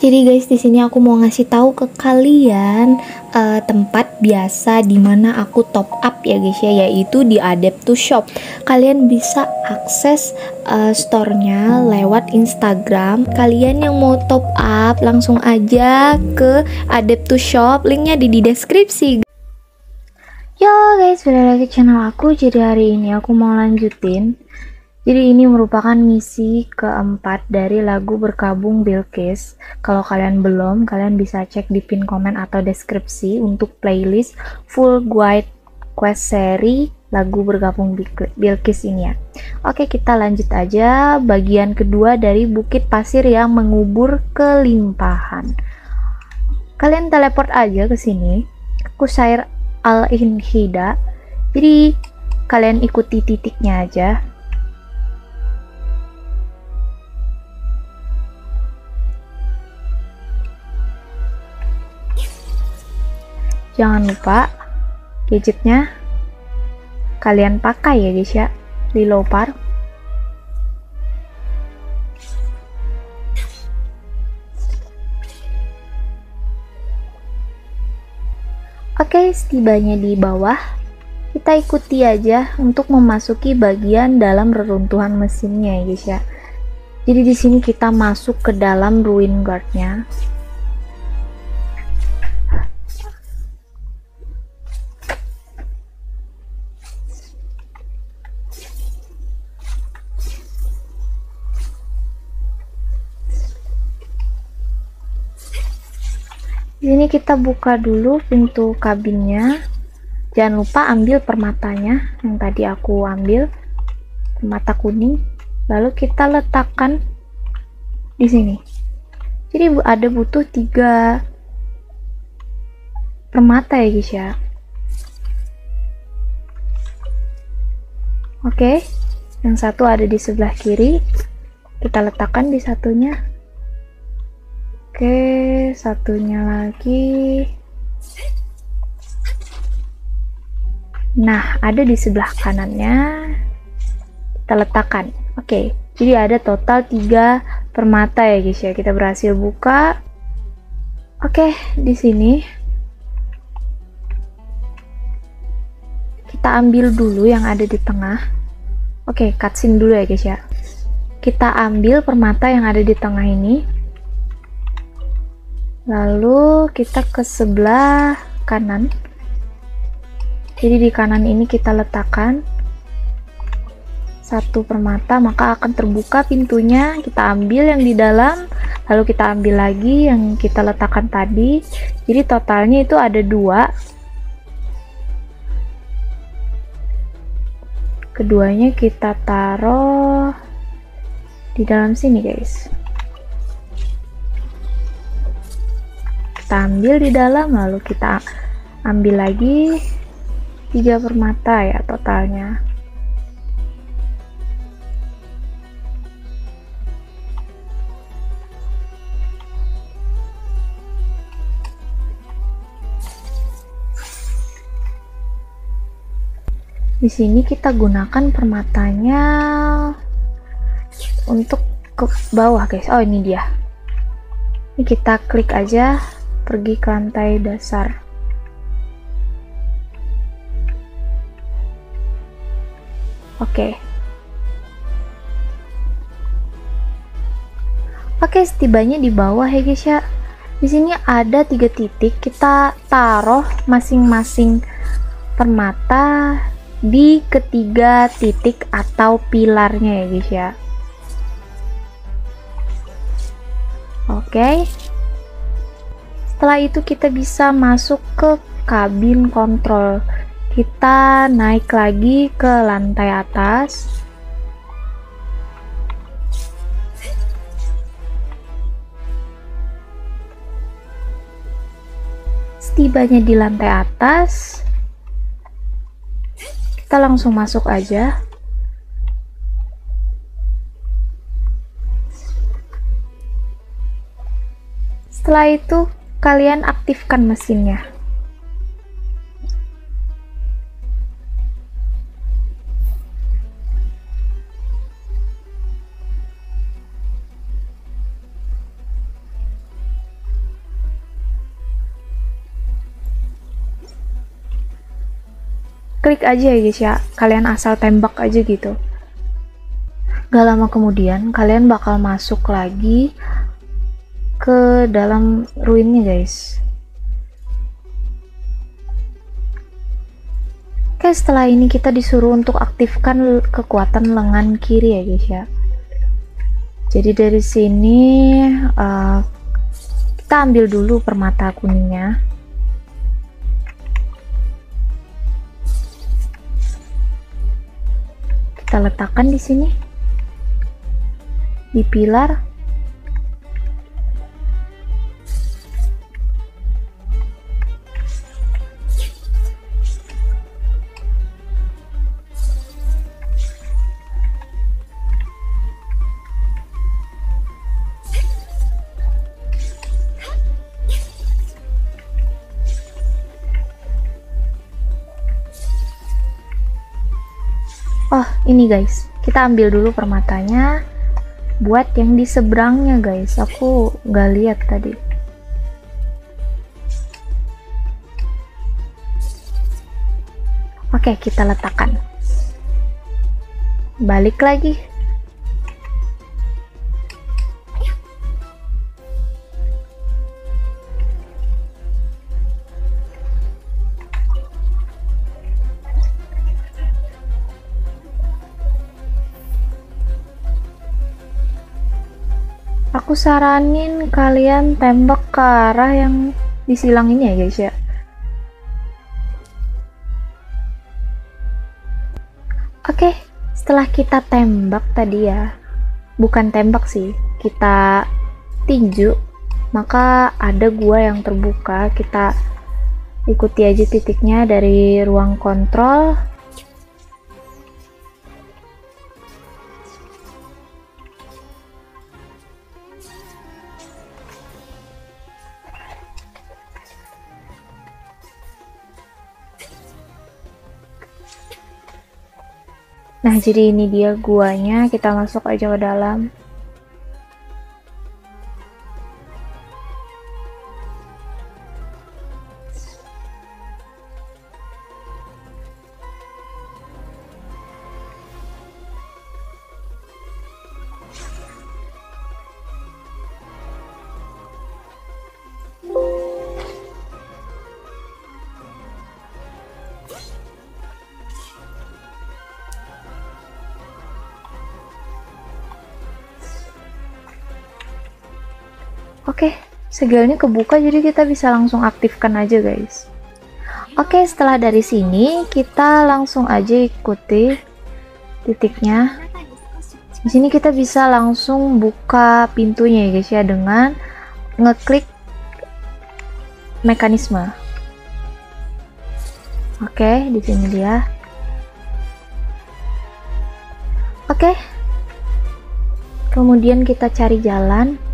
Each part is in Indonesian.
Jadi guys, di sini aku mau ngasih tahu ke kalian uh, tempat biasa di mana aku top up ya guys ya, yaitu di Adept to Shop. Kalian bisa akses uh, store-nya lewat Instagram. Kalian yang mau top up langsung aja ke Adept to Shop, linknya di, di deskripsi. Yo guys, balik lagi channel aku. Jadi hari ini aku mau lanjutin jadi ini merupakan misi keempat dari lagu berkabung Bilkis. Kalau kalian belum, kalian bisa cek di pin komen atau deskripsi untuk playlist full guide quest seri lagu bergabung Bilkis ini ya. Oke, kita lanjut aja bagian kedua dari bukit pasir yang mengubur kelimpahan. Kalian teleport aja ke sini, Kusair Al-Inhida. Jadi kalian ikuti titiknya aja jangan lupa gadgetnya kalian pakai ya guys ya di Lopar Oke, setibanya di bawah, kita ikuti aja untuk memasuki bagian dalam reruntuhan mesinnya ya guys ya. Jadi di sini kita masuk ke dalam ruin guardnya. Ini kita buka dulu pintu kabinnya. Jangan lupa ambil permatanya yang tadi aku ambil permata kuning. Lalu kita letakkan di sini. Jadi ada butuh tiga permata ya guys ya. Oke yang satu ada di sebelah kiri. Kita letakkan di satunya Oke, satunya lagi. Nah, ada di sebelah kanannya. Kita letakkan. Oke, jadi ada total tiga permata ya guys ya. Kita berhasil buka. Oke, di sini kita ambil dulu yang ada di tengah. Oke, cutscene dulu ya guys ya. Kita ambil permata yang ada di tengah ini lalu kita ke sebelah kanan. Jadi di kanan ini kita letakkan satu permata maka akan terbuka pintunya. Kita ambil yang di dalam lalu kita ambil lagi yang kita letakkan tadi. Jadi totalnya itu ada dua. Keduanya kita taruh di dalam sini guys kita ambil di dalam lalu kita ambil lagi tiga permata ya totalnya. Di sini kita gunakan permatanya untuk ke bawah guys. Oh ini dia. Ini kita klik aja pergi ke lantai dasar. Oke. Oke, setibanya di bawah ya guys ya. Di sini ada tiga titik, kita taruh masing-masing permata di ketiga titik atau pilarnya ya guys ya. Oke setelah itu kita bisa masuk ke kabin kontrol. Kita naik lagi ke lantai atas. Setibanya di lantai atas kita langsung masuk aja. Setelah itu kalian aktifkan mesinnya. klik aja ya guys ya kalian asal tembak aja gitu gak lama kemudian kalian bakal masuk lagi ke dalam ruinnya guys. Oke setelah ini kita disuruh untuk aktifkan kekuatan lengan kiri ya guys ya. Jadi dari sini uh, kita ambil dulu permata kuningnya. Kita letakkan di sini. Di pilar oh ini guys. Kita ambil dulu permatanya buat yang di seberangnya guys. Aku nggak lihat tadi. Oke kita letakkan. Balik lagi aku saranin kalian tembak ke arah yang disilang ini ya guys ya. Oke setelah kita tembak tadi ya bukan tembak sih kita tinju maka ada gua yang terbuka kita ikuti aja titiknya dari ruang kontrol Nah, jadi ini dia guanya. Kita masuk aja ke dalam. Oke, segelnya kebuka jadi kita bisa langsung aktifkan aja guys. Oke, setelah dari sini kita langsung aja ikuti titiknya. Di sini kita bisa langsung buka pintunya ya guys ya dengan ngeklik mekanisme. Oke, di sini dia. Oke. Kemudian kita cari jalan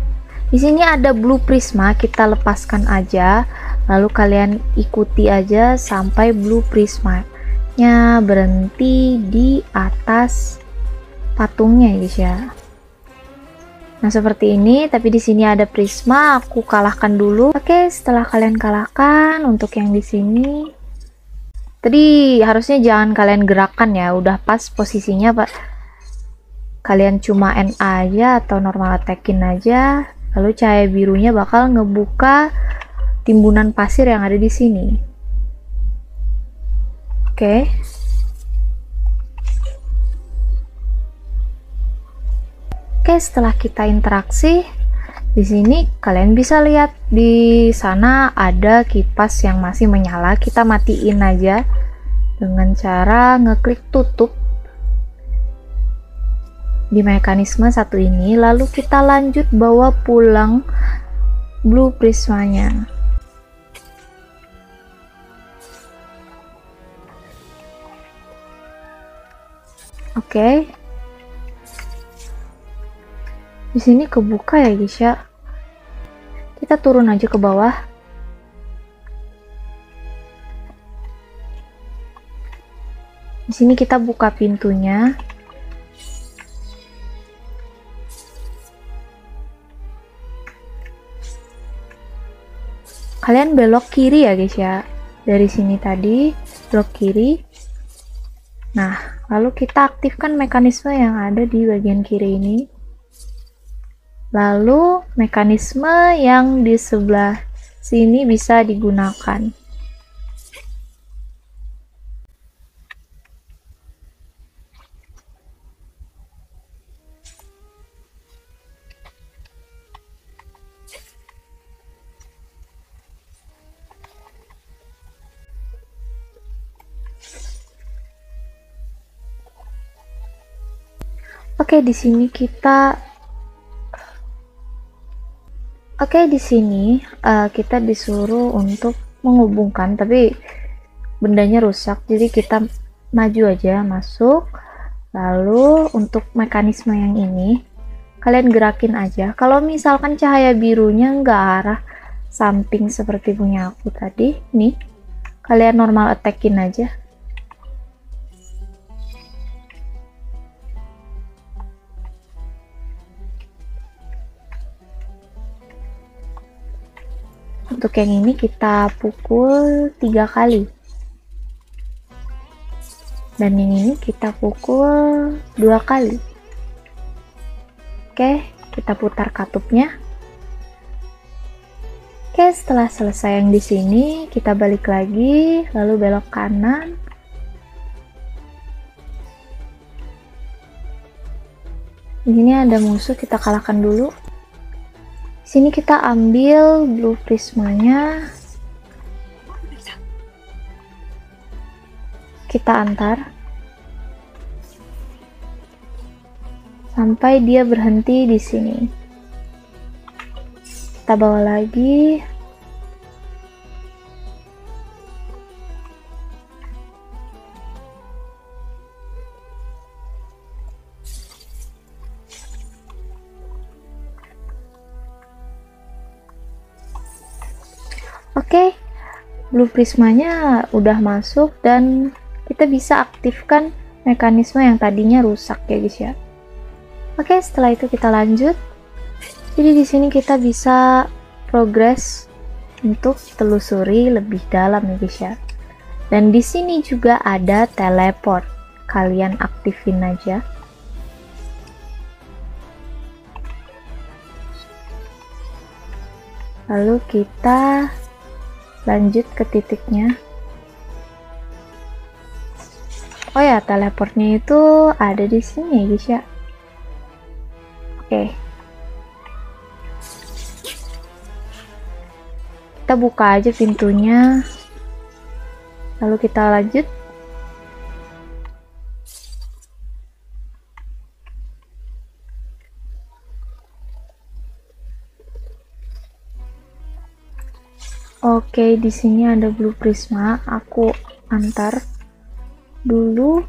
di sini ada blue prisma, kita lepaskan aja. Lalu kalian ikuti aja sampai blue prismanya berhenti di atas patungnya ya guys ya. Nah seperti ini, tapi di sini ada prisma, aku kalahkan dulu. Oke, setelah kalian kalahkan untuk yang di sini, tadi harusnya jangan kalian gerakan ya, udah pas posisinya pak. Kalian cuma N aja atau normal attackin aja, Lalu cahaya birunya bakal ngebuka timbunan pasir yang ada di sini. Oke. Oke, setelah kita interaksi, di sini kalian bisa lihat di sana ada kipas yang masih menyala. Kita matiin aja dengan cara ngeklik tutup di mekanisme satu ini lalu kita lanjut bawa pulang blue prismanya. Oke. Okay. di sini kebuka ya guys ya kita turun aja ke bawah. Di sini kita buka pintunya kalian belok kiri ya guys ya dari sini tadi belok kiri Nah, lalu kita aktifkan mekanisme yang ada di bagian kiri ini. Lalu, mekanisme yang di sebelah sini bisa digunakan. Oke, di sini kita Oke, di sini uh, kita disuruh untuk menghubungkan, tapi bendanya rusak, jadi kita maju aja, masuk. Lalu untuk mekanisme yang ini, kalian gerakin aja. Kalau misalkan cahaya birunya nggak arah samping seperti punya aku tadi, nih, kalian normal attackin aja. Untuk yang ini kita pukul tiga kali. Dan yang ini kita pukul dua kali. Oke, kita putar katupnya. Oke, setelah selesai yang di sini, kita balik lagi, lalu belok kanan. Di sini ada musuh, kita kalahkan dulu sini kita ambil blue prismanya. Kita antar. Sampai dia berhenti di sini. Kita bawa lagi blue prismanya udah masuk dan kita bisa aktifkan mekanisme yang tadinya rusak ya guys ya. Oke, setelah itu kita lanjut. Jadi di sini kita bisa progress untuk telusuri lebih dalam ya guys ya. Dan di sini juga ada teleport. Kalian aktifin aja. Lalu kita lanjut ke titiknya. Oh ya teleportnya itu ada di sini ya guys ya oke. Kita buka aja pintunya. Lalu kita lanjut Oke, di sini ada blue prisma. Aku antar dulu.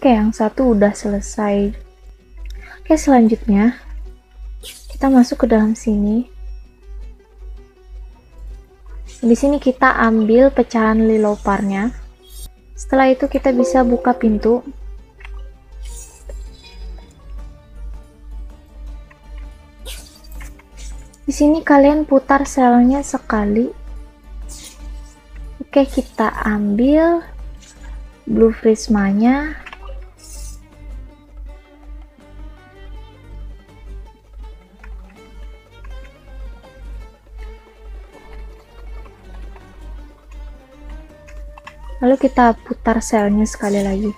Oke, yang satu udah selesai. Oke, selanjutnya kita masuk ke dalam sini. Di sini kita ambil pecahan liloparnya. Setelah itu kita bisa buka pintu. Di sini kalian putar selnya sekali. Oke, kita ambil blue prismanya lalu kita putar selnya sekali lagi.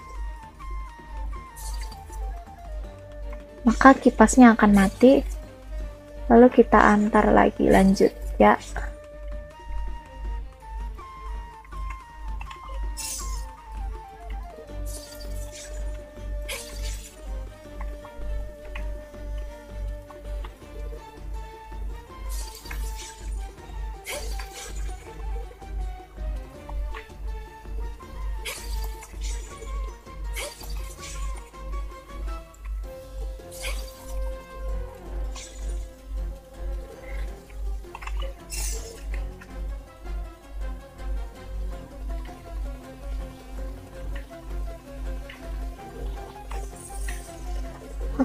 Maka kipasnya akan mati. Lalu kita antar lagi lanjut ya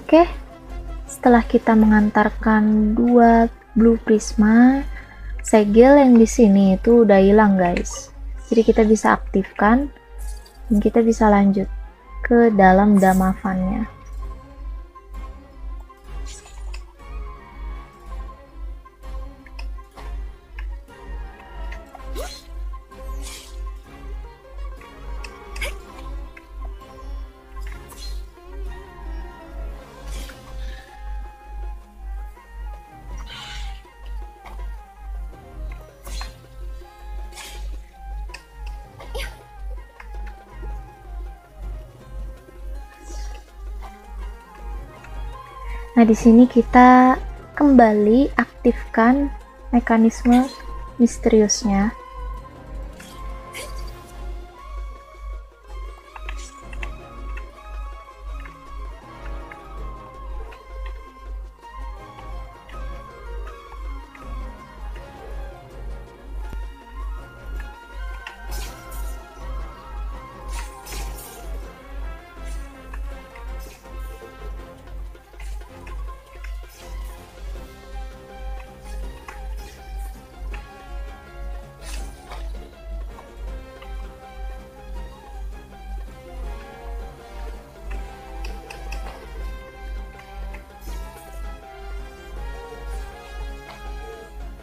Oke, setelah kita mengantarkan dua blue prisma, segel yang di sini itu udah hilang guys. Jadi kita bisa aktifkan dan kita bisa lanjut ke dalam damavannya. Nah, di sini kita kembali aktifkan mekanisme misteriusnya.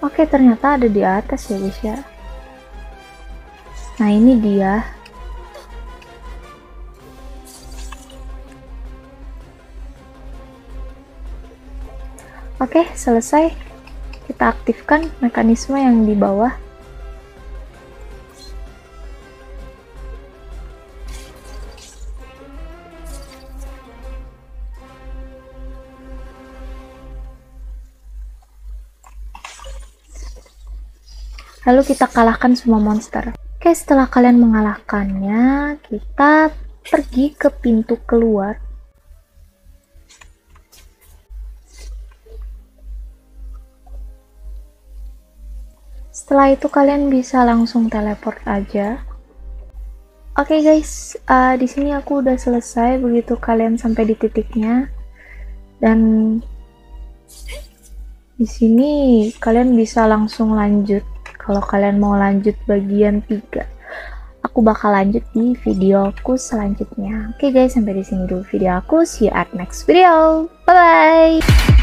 Oke, ternyata ada di atas ya guys ya. Nah, ini dia. Oke, selesai. Kita aktifkan mekanisme yang di bawah. Lalu kita kalahkan semua monster. Oke, setelah kalian mengalahkannya, kita pergi ke pintu keluar. Setelah itu kalian bisa langsung teleport aja. Oke okay guys, uh, di sini aku udah selesai begitu kalian sampai di titiknya. Dan di sini kalian bisa langsung lanjut kalau kalian mau lanjut bagian 3 aku bakal lanjut di videoku selanjutnya. Oke okay guys sampai di sini dulu video aku. See you at next video. Bye bye